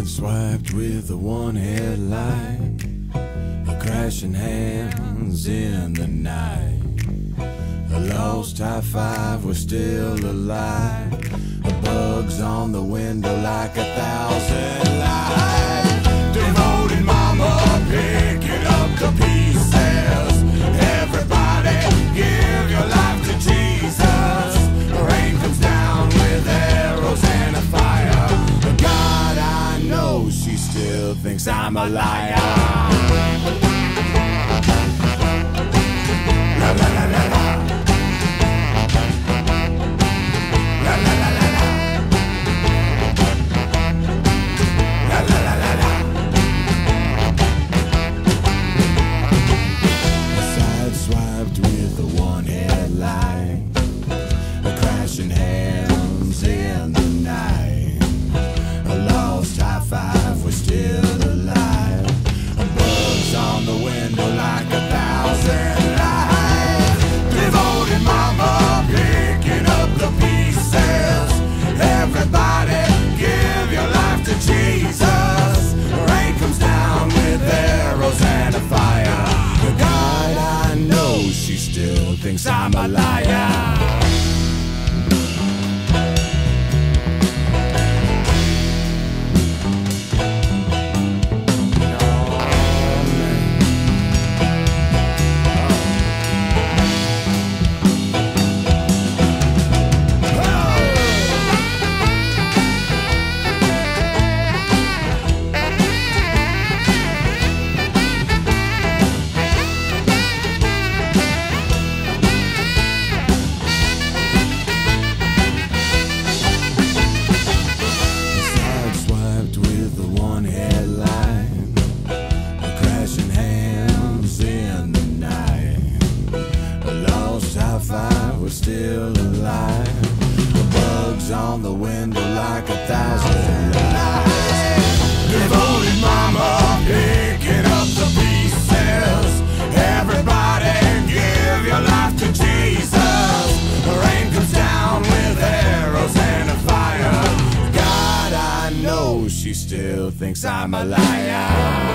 Sideswiped with a one headlight, a crashing hands in the night. A lost high five was still alive. The bugs on the window like a thousand still thinks I'm a liar. La la la la la. La la la la la. La la la la la. Sideswiped with the one headlight. A crashing hands still thinks I'm a liar. Was still alive. The bugs on the window like a thousand lives. Devoted mama picking up the pieces. Everybody give your life to Jesus. The rain comes down with arrows and a fire. God, I know she still thinks I'm a liar.